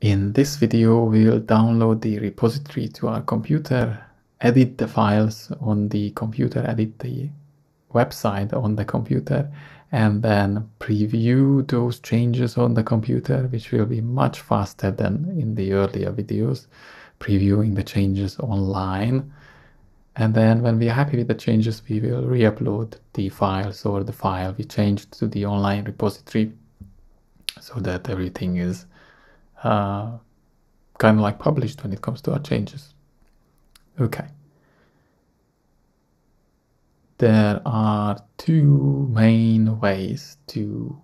In this video, we will download the repository to our computer, edit the files on the computer, edit the website on the computer, and then preview those changes on the computer, which will be much faster than in the earlier videos, previewing the changes online. And then when we are happy with the changes, we will re-upload the files or the file we changed to the online repository so that everything is uh, kind of like published when it comes to our changes. Okay. There are two main ways to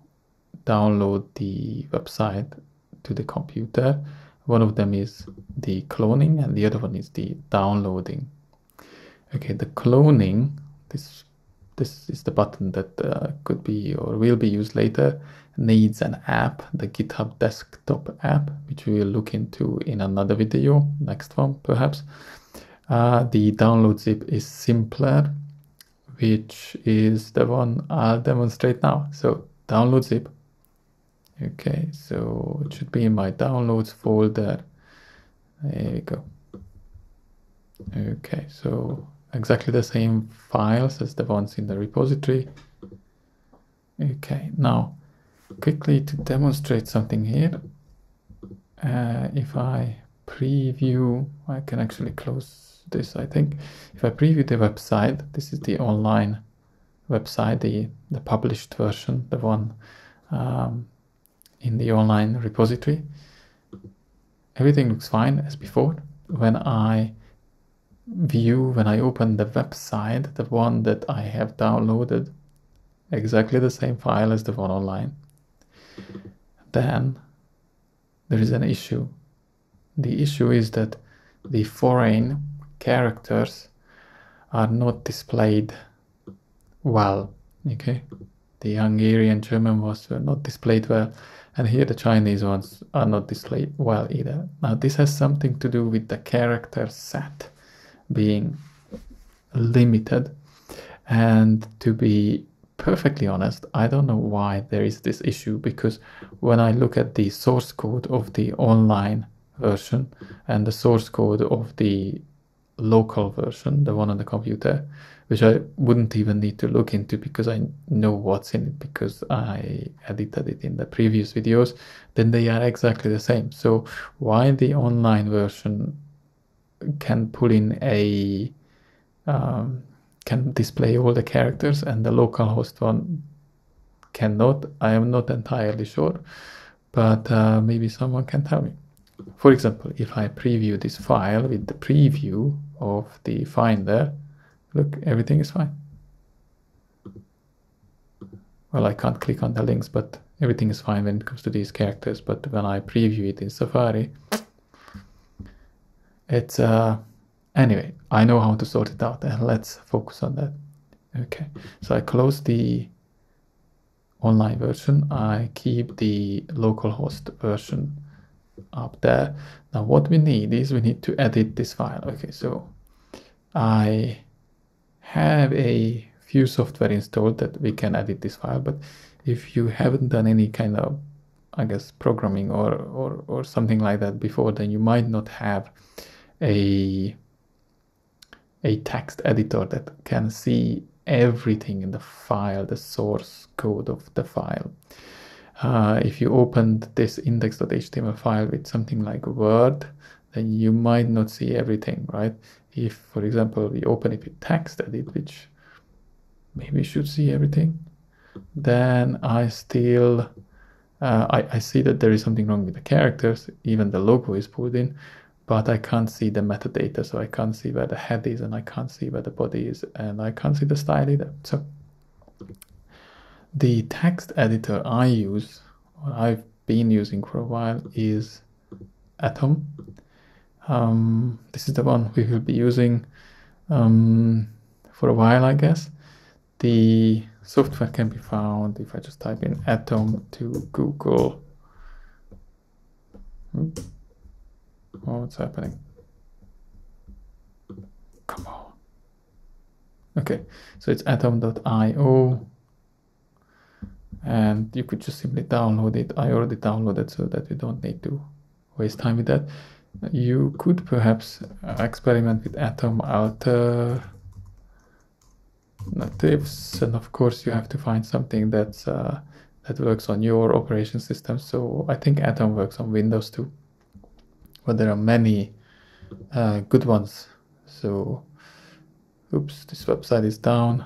download the website to the computer. One of them is the cloning and the other one is the downloading. Okay, the cloning, this this is the button that uh, could be or will be used later, needs an app, the GitHub desktop app, which we will look into in another video, next one perhaps. Uh, the download zip is simpler which is the one I'll demonstrate now. So download zip. Okay, so it should be in my downloads folder. There we go. Okay, so exactly the same files as the ones in the repository. Okay, now quickly to demonstrate something here. Uh, if I preview, I can actually close this I think. If I preview the website this is the online website the the published version the one um, in the online repository. Everything looks fine as before. When I view when I open the website the one that I have downloaded exactly the same file as the one online then there is an issue. The issue is that the foreign characters are not displayed well okay? The Hungarian German ones were not displayed well and here the Chinese ones are not displayed well either. Now this has something to do with the character set being limited and to be perfectly honest I don't know why there is this issue because when I look at the source code of the online version and the source code of the local version, the one on the computer, which I wouldn't even need to look into because I know what's in it because I edited it in the previous videos, then they are exactly the same. So why the online version can pull in a um, can display all the characters and the localhost one cannot, I am not entirely sure, but uh, maybe someone can tell me. For example, if I preview this file with the preview of the Finder, look, everything is fine. Well, I can't click on the links, but everything is fine when it comes to these characters. But when I preview it in Safari, it's, uh, anyway, I know how to sort it out and let's focus on that. Okay, so I close the online version. I keep the localhost version up there. Now what we need is we need to edit this file. Okay, so I have a few software installed that we can edit this file, but if you haven't done any kind of, I guess, programming or, or, or something like that before, then you might not have a, a text editor that can see everything in the file, the source code of the file. Uh, if you opened this index.html file with something like Word, then you might not see everything, right? If, for example, we open it with text edit, which maybe should see everything, then I still, uh, I, I see that there is something wrong with the characters, even the logo is pulled in, but I can't see the metadata, so I can't see where the head is and I can't see where the body is and I can't see the style either. So the text editor I use, or I've been using for a while, is Atom. Um, this is the one we will be using um, for a while, I guess. The software can be found if I just type in Atom to Google. Oh, what's happening? Come on. Okay, so it's atom.io and you could just simply download it. I already downloaded so that you don't need to waste time with that. You could perhaps experiment with atom alternatives, and of course you have to find something that's uh, that works on your operation system. So I think Atom works on Windows too, but there are many uh, good ones. So, oops, this website is down.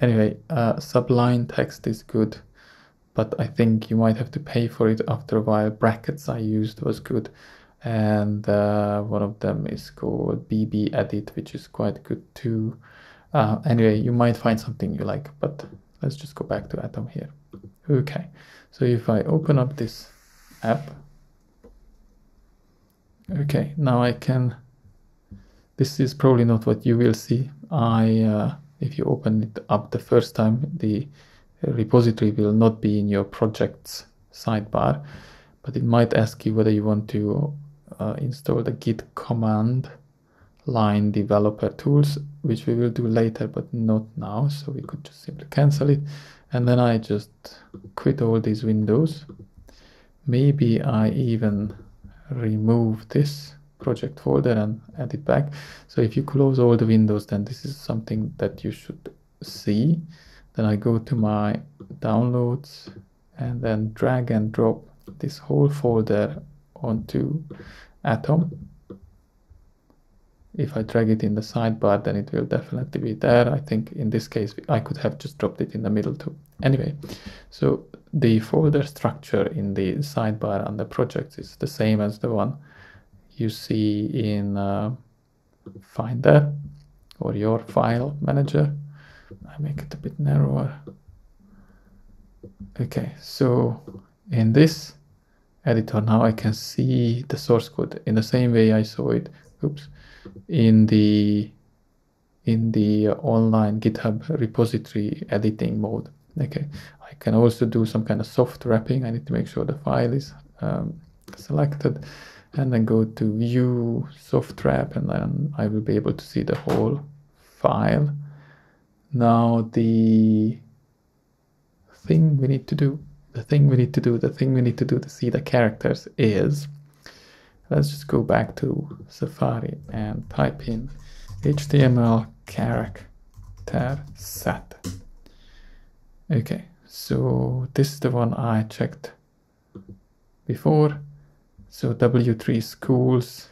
Anyway, uh, Sublime text is good, but I think you might have to pay for it after a while. Brackets I used was good, and uh, one of them is called BB Edit, which is quite good too. Uh, anyway, you might find something you like, but let's just go back to Atom here. Okay, so if I open up this app, okay, now I can, this is probably not what you will see. I, uh, if you open it up the first time, the repository will not be in your project's sidebar, but it might ask you whether you want to uh, install the git command line developer tools, which we will do later, but not now. So we could just simply cancel it and then I just quit all these windows. Maybe I even remove this project folder and add it back. So if you close all the windows, then this is something that you should see. Then I go to my downloads and then drag and drop this whole folder onto Atom if I drag it in the sidebar, then it will definitely be there. I think in this case, I could have just dropped it in the middle too. Anyway, so the folder structure in the sidebar the projects is the same as the one you see in uh, Finder or your file manager. I make it a bit narrower. Okay, so in this editor now I can see the source code in the same way I saw it. Oops in the in the online GitHub repository editing mode. Okay, I can also do some kind of soft wrapping. I need to make sure the file is um, selected and then go to view soft wrap and then I will be able to see the whole file. Now the thing we need to do, the thing we need to do, the thing we need to do to see the characters is let's just go back to Safari and type in HTML character set. Okay, so this is the one I checked before. So W3 schools,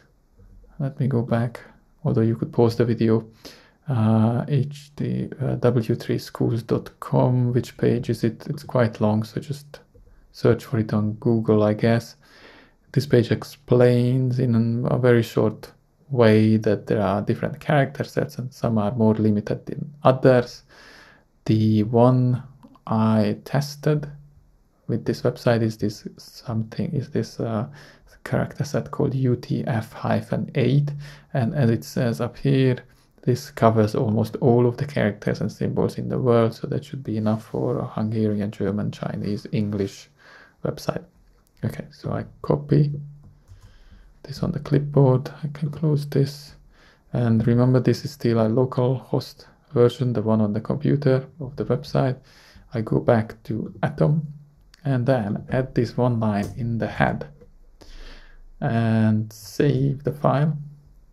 let me go back, although you could pause the video. Uh, HD, uh, w3schools.com, which page is it? It's quite long, so just search for it on Google, I guess. This page explains in a very short way that there are different character sets and some are more limited than others. The one I tested with this website is this something is this uh, character set called UTF-8 and as it says up here this covers almost all of the characters and symbols in the world so that should be enough for a Hungarian, German, Chinese, English website. Okay, so I copy this on the clipboard. I can close this. And remember, this is still a local host version, the one on the computer of the website. I go back to Atom and then add this one line in the head and save the file.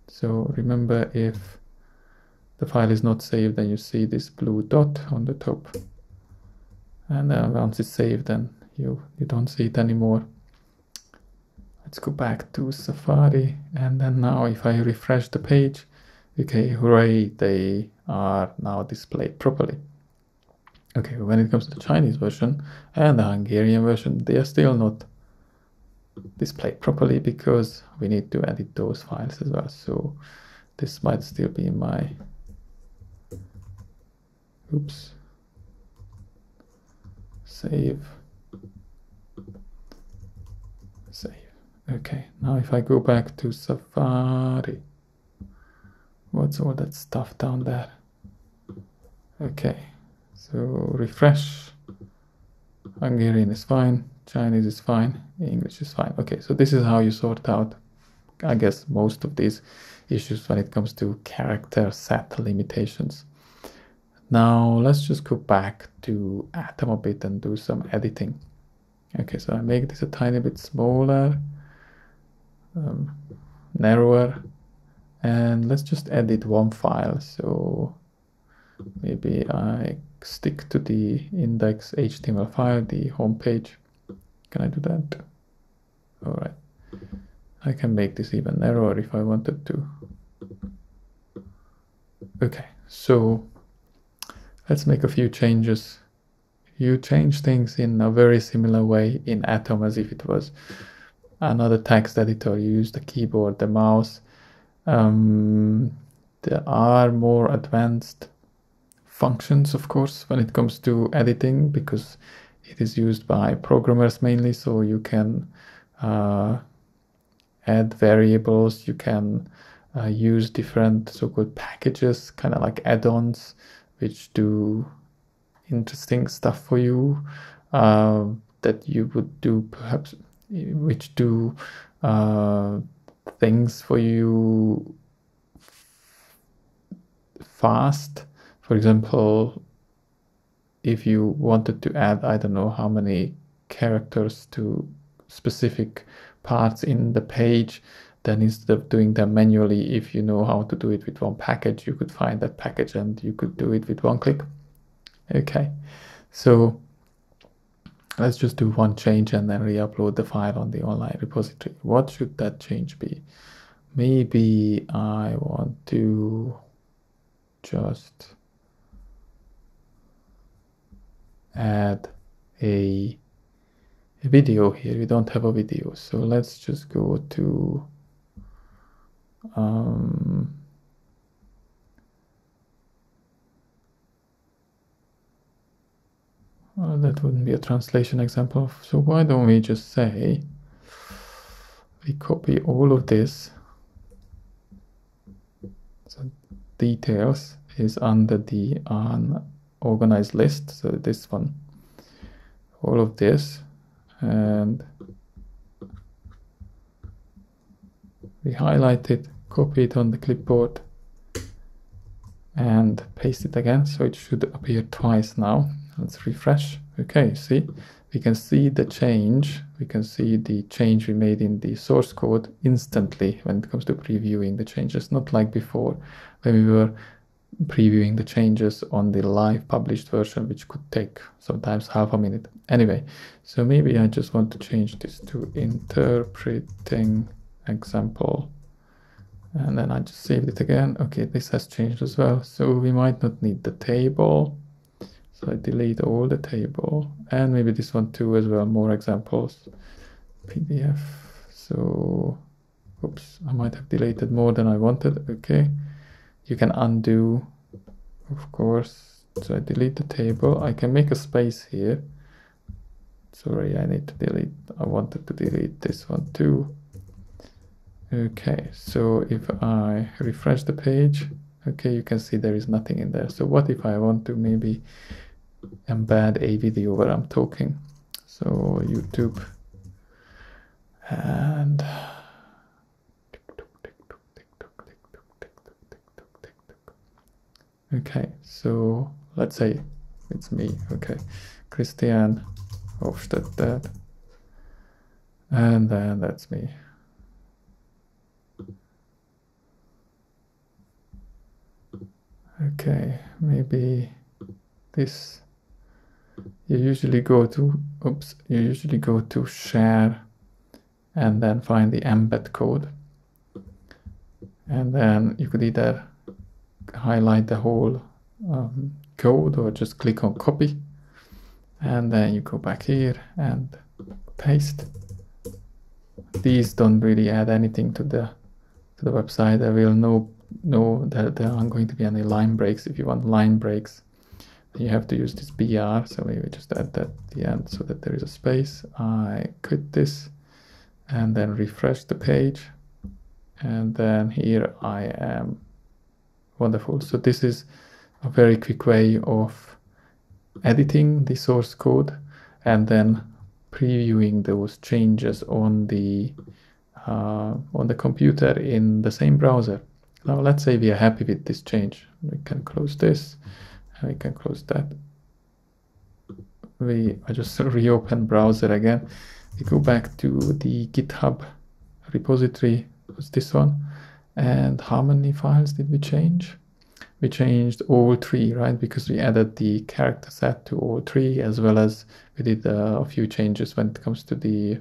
So remember if the file is not saved, then you see this blue dot on the top. And uh, once it's saved, then you, you don't see it anymore. Let's go back to Safari and then now if I refresh the page, okay, hooray, they are now displayed properly. Okay, when it comes to the Chinese version and the Hungarian version, they are still not displayed properly because we need to edit those files as well. So this might still be my, oops, save, save. Okay, now if I go back to Safari, what's all that stuff down there? Okay, so refresh. Hungarian is fine, Chinese is fine, English is fine. Okay, so this is how you sort out, I guess, most of these issues when it comes to character set limitations. Now let's just go back to Atom a bit and do some editing. Okay, so I make this a tiny bit smaller um, narrower. And let's just edit one file. So maybe I stick to the index HTML file the home page. Can I do that? All right I can make this even narrower if I wanted to. Okay so let's make a few changes. You change things in a very similar way in Atom as if it was another text editor you use the keyboard the mouse um, there are more advanced functions, of course, when it comes to editing because it is used by programmers mainly. So you can uh, add variables, you can uh, use different so-called packages, kind of like add-ons, which do interesting stuff for you uh, that you would do perhaps, which do uh, things for you fast. For example, if you wanted to add, I don't know how many characters to specific parts in the page, then instead of doing them manually, if you know how to do it with one package, you could find that package and you could do it with one click. Okay, so let's just do one change and then re-upload the file on the online repository. What should that change be? Maybe I want to just add a, a video here. We don't have a video, so let's just go to um, Well, that wouldn't be a translation example. So why don't we just say we copy all of this. So details is under the unorganized list. So this one, all of this, and we highlight it, copy it on the clipboard, and paste it again. So it should appear twice now. Let's refresh. Okay, see, we can see the change. We can see the change we made in the source code instantly when it comes to previewing the changes, not like before when we were previewing the changes on the live published version, which could take sometimes half a minute. Anyway, so maybe I just want to change this to interpreting example. And then I just saved it again. Okay, this has changed as well. So we might not need the table so I delete all the table and maybe this one too as well, more examples. PDF. So, oops, I might have deleted more than I wanted. Okay. You can undo, of course. So I delete the table. I can make a space here. Sorry, I need to delete. I wanted to delete this one too. Okay, so if I refresh the page, okay, you can see there is nothing in there. So what if I want to maybe embed a video where I'm talking. So YouTube and okay, so let's say it's me. Okay, Krisztian Hofstädter, and then that's me. Okay, maybe this you usually go to oops you usually go to share and then find the embed code. And then you could either highlight the whole um, code or just click on copy. And then you go back here and paste. These don't really add anything to the to the website. I will know know that there aren't going to be any line breaks if you want line breaks you have to use this br so maybe just add that at the end so that there is a space. I quit this and then refresh the page. And then here i am. Wonderful. So this is a very quick way of editing the source code and then previewing those changes on the uh, on the computer in the same browser. Now let's say we are happy with this change. We can close this we can close that we I just reopen browser again we go back to the github repository was this one. And how many files did we change? We changed all three, right? Because we added the character set to all three, as well as we did uh, a few changes when it comes to the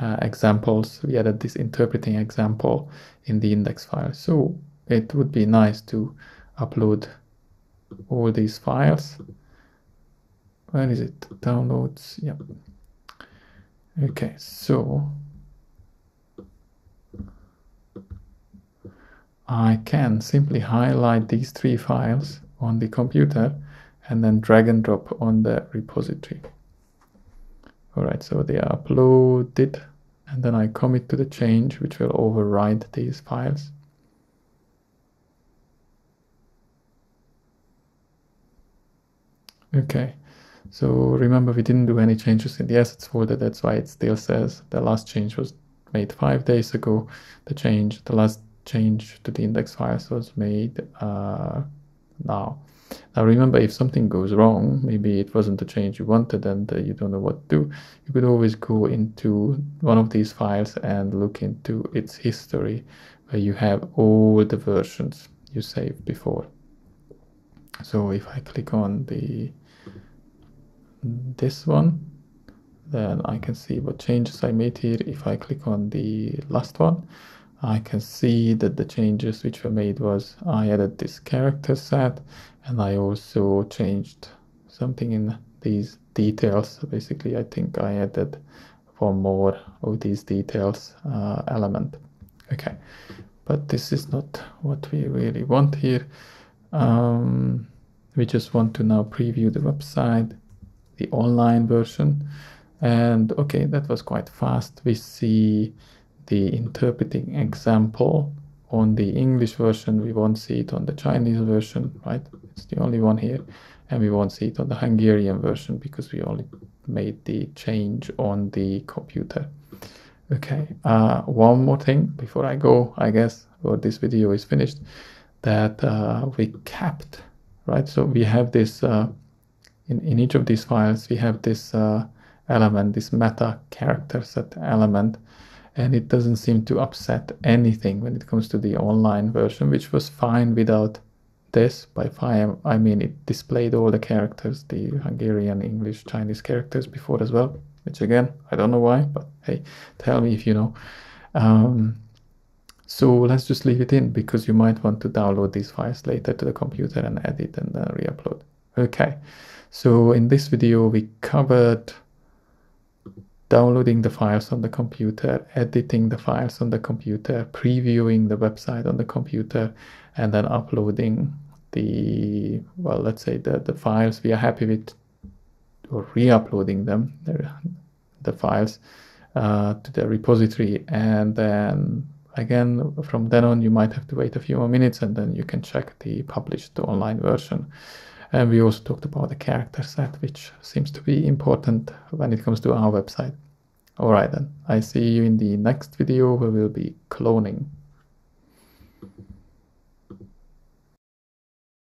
uh, examples. We added this interpreting example in the index file. So it would be nice to upload all these files. Where is it? Downloads. Yep. Okay, so I can simply highlight these three files on the computer and then drag and drop on the repository. All right, so they are uploaded and then I commit to the change which will override these files. Okay, so remember we didn't do any changes in the assets folder, that's why it still says the last change was made five days ago. The change, the last change to the index files was made uh, now. Now remember, if something goes wrong, maybe it wasn't the change you wanted and uh, you don't know what to do, you could always go into one of these files and look into its history where you have all the versions you saved before. So if I click on the this one, then I can see what changes I made here. If I click on the last one, I can see that the changes which were made was I added this character set and I also changed something in these details. So basically, I think I added one more of these details uh, element. Okay, but this is not what we really want here. Um, we just want to now preview the website, the online version. And okay, that was quite fast. We see the interpreting example on the English version. We won't see it on the Chinese version, right? It's the only one here. And we won't see it on the Hungarian version because we only made the change on the computer. Okay, uh, one more thing before I go, I guess, or this video is finished, that uh, we kept, right? So we have this, uh, in, in each of these files, we have this uh, element, this meta character set element, and it doesn't seem to upset anything when it comes to the online version, which was fine without this. By fine, I mean it displayed all the characters, the Hungarian, English, Chinese characters before as well, which again, I don't know why, but hey, tell me if you know. Um, so let's just leave it in because you might want to download these files later to the computer and edit and then re-upload. Okay, so in this video we covered downloading the files on the computer, editing the files on the computer, previewing the website on the computer, and then uploading the, well, let's say the, the files we are happy with, or re-uploading them, the, files uh, to the repository. And then again, from then on, you might have to wait a few more minutes and then you can check the published online version. And we also talked about the character set, which seems to be important when it comes to our website. Alright then, I see you in the next video where we'll be cloning.